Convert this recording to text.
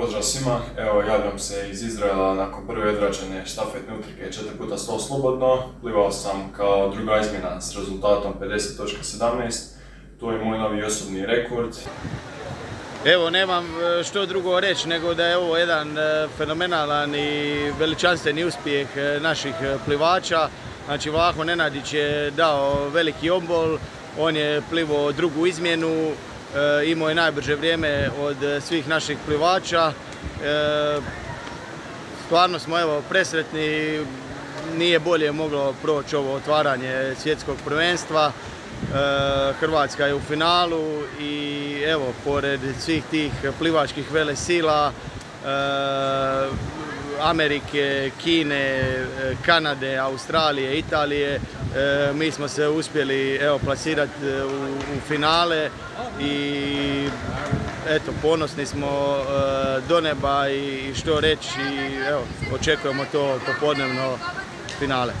Pozdrav svima, evo javljam se iz Izraela nakon prve odrađene štafetne utrke 4x100 slobodno. Plivao sam kao druga izmjena s rezultatom 50.17. To je moj novi osobni rekord. Evo, nemam e, što drugo reći nego da je ovo jedan e, fenomenalan i veličanstveni uspjeh e, naših plivača. Znači, Vlaho Nenadić je dao veliki ombol, on je plivo drugu izmjenu, imao je najbrže vrijeme od svih naših plivača. Stvarno smo evo presretni, nije bolje moglo proći ovo otvaranje svjetskog prvenstva. E, Hrvatska je u finalu i evo, pored svih tih plivačkih vele sila, e, Amerike, Kine, Kanade, Australije, Italije, e, mi smo se uspjeli evo, plasirati u, finale i eto, ponosni smo do neba i što reći, evo, očekujemo to popodnevno finale.